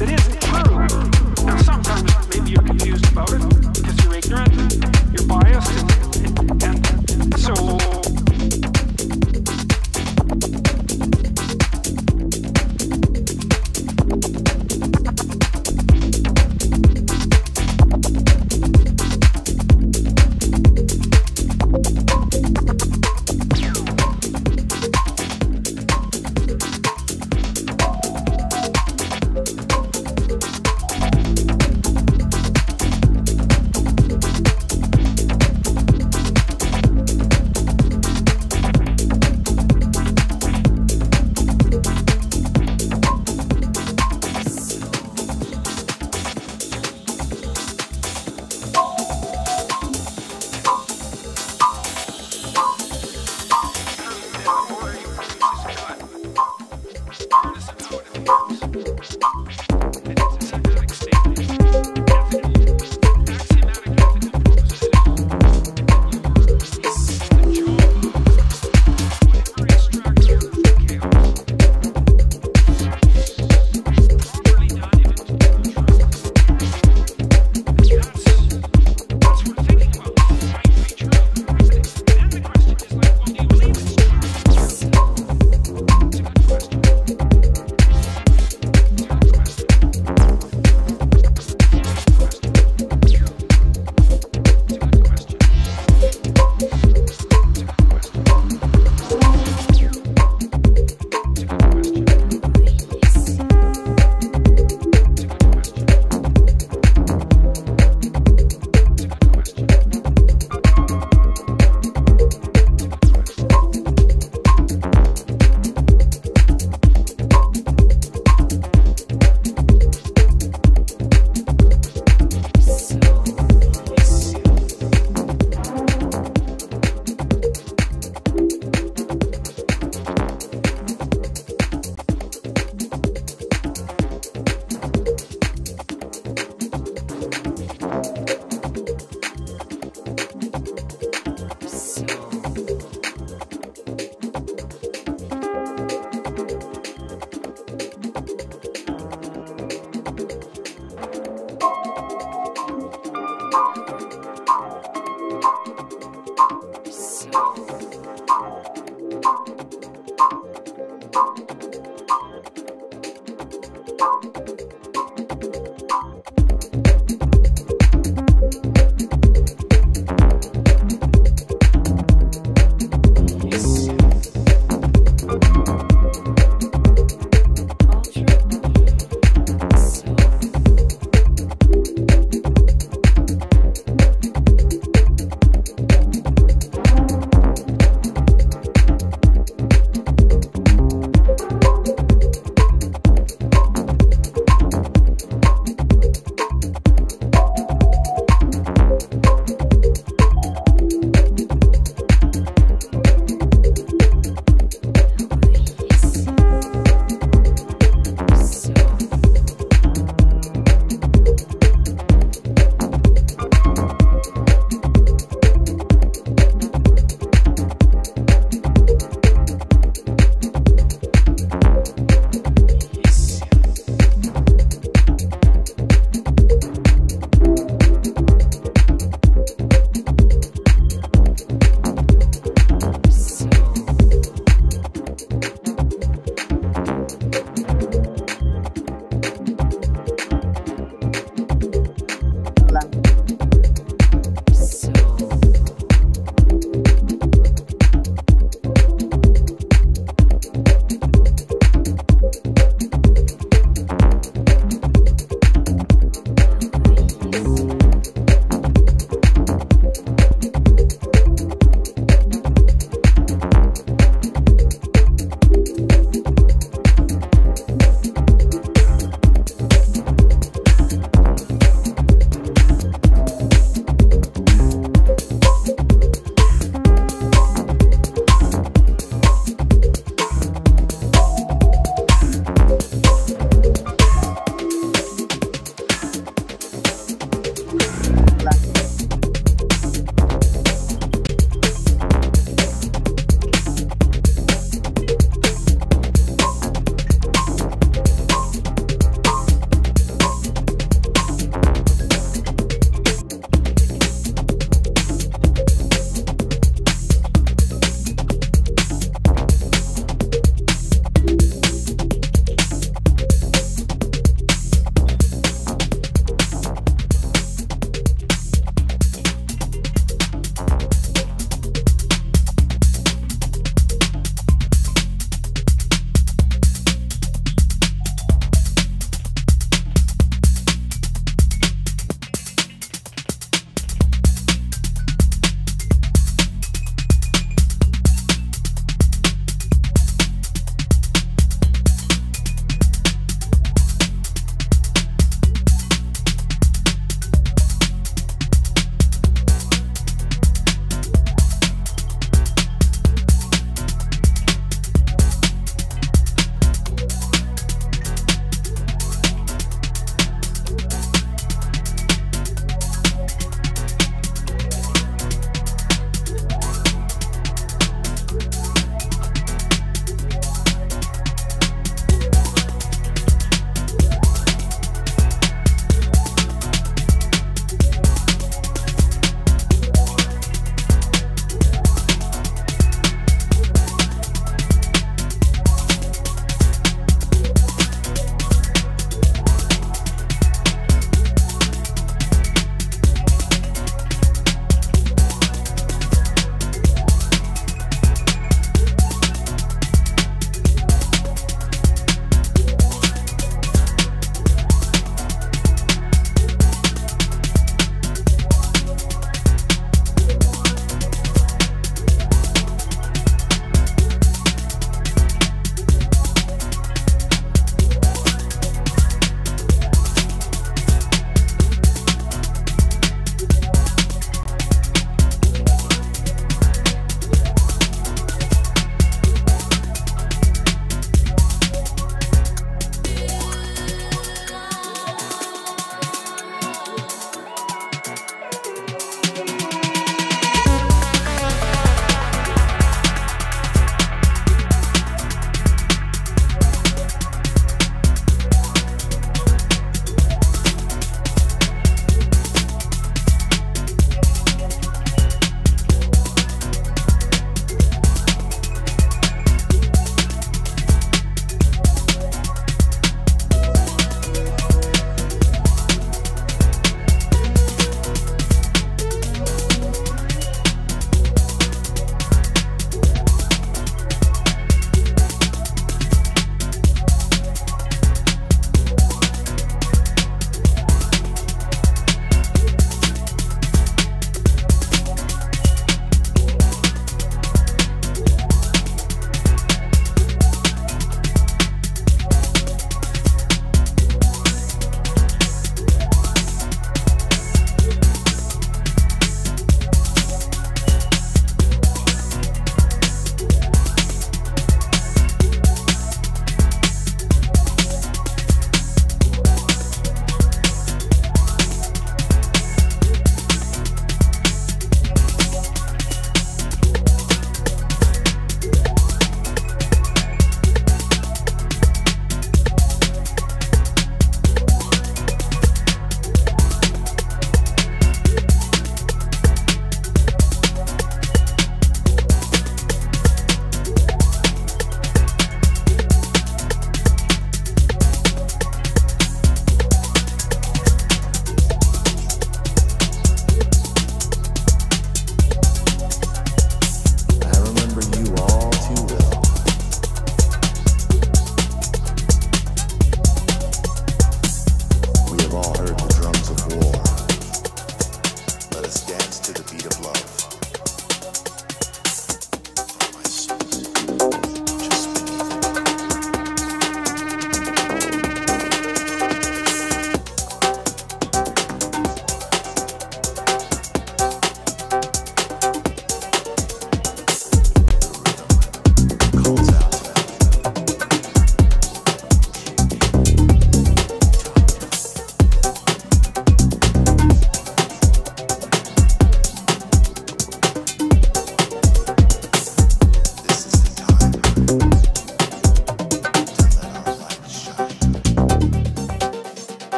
It is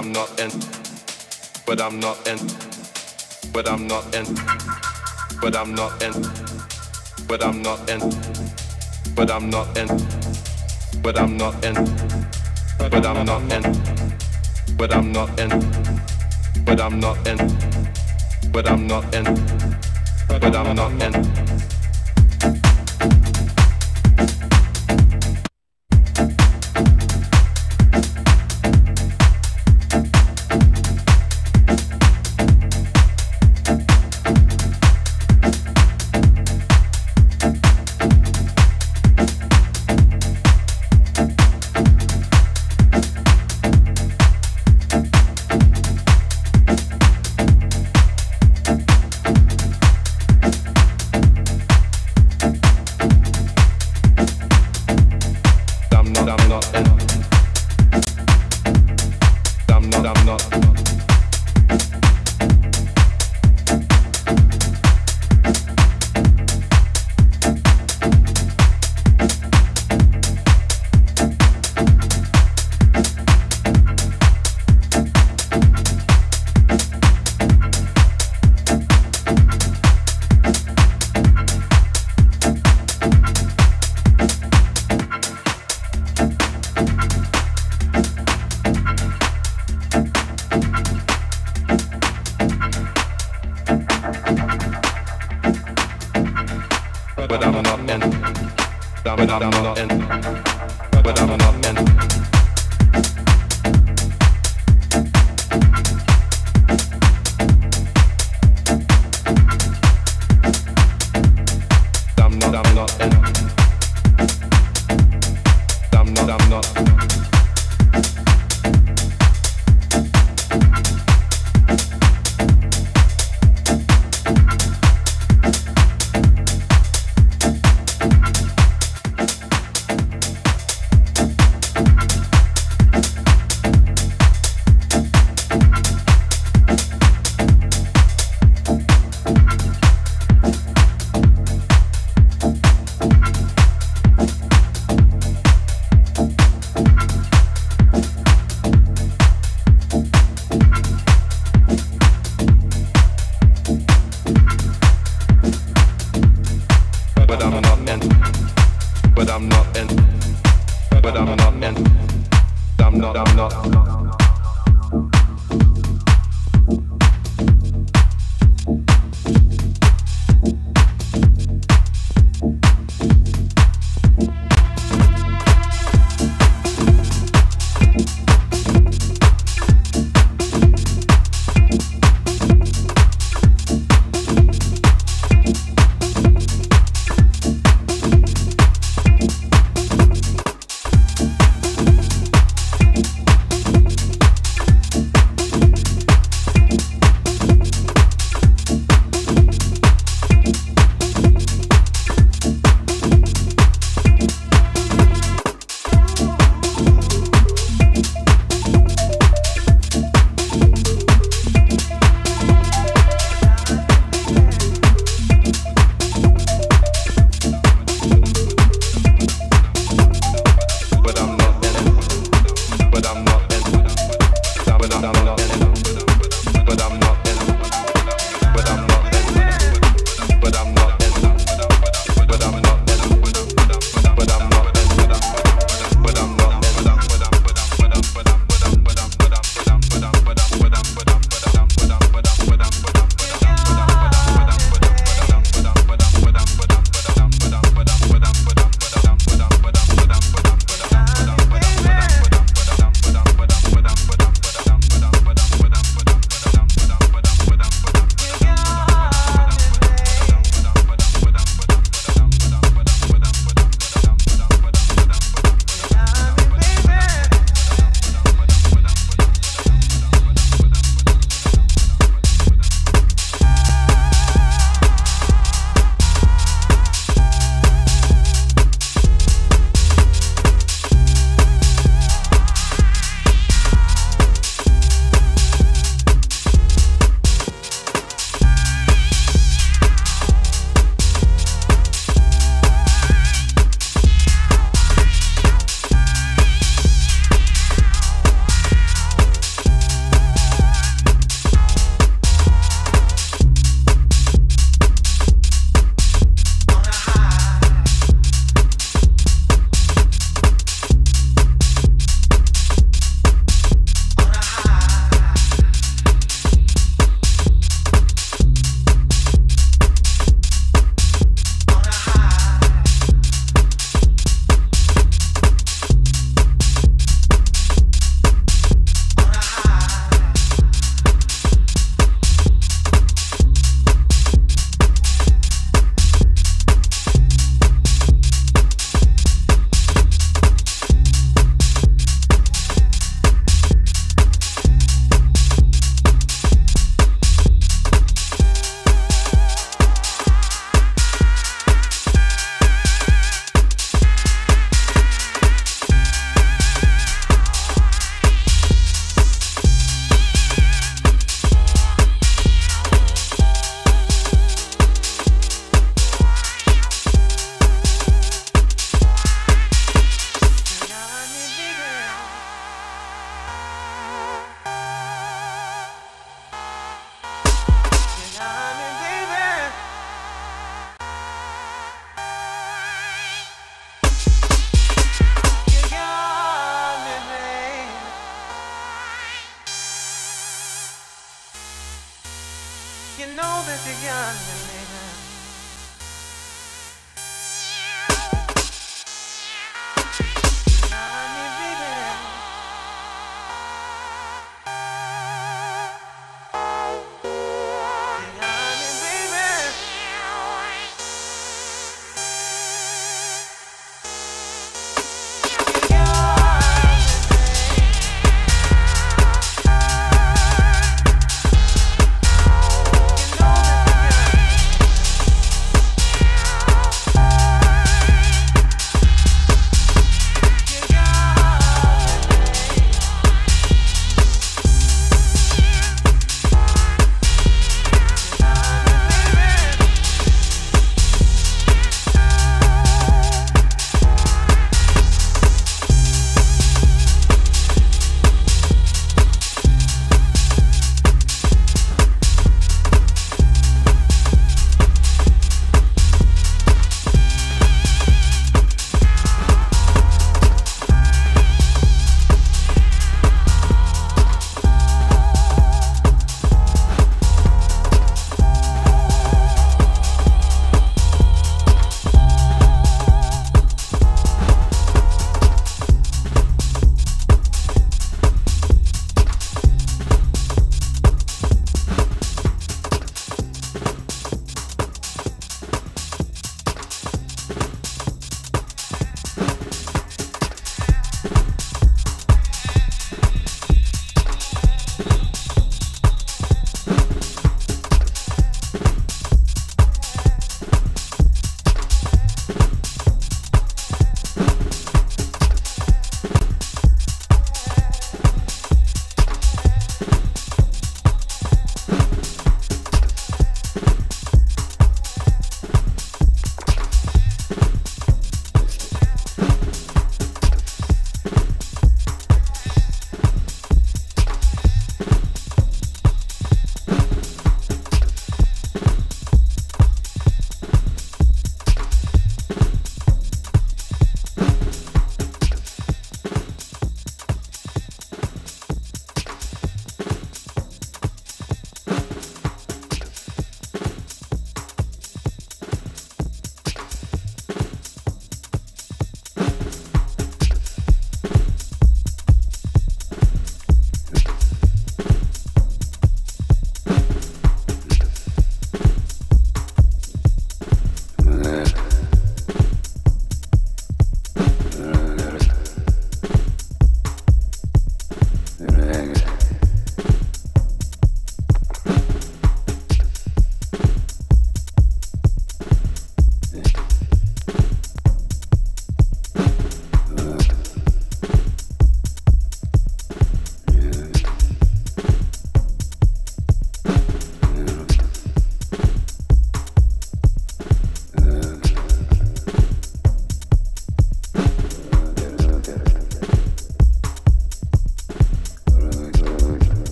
I'm not in, but I'm not in, but I'm not in, but I'm not in, but I'm not in, but I'm not in, but I'm not in, but I'm not in, but I'm not in, but I'm not in, but I'm not in, but I'm not in. not, I'm not, I'm not.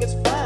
Cheese up,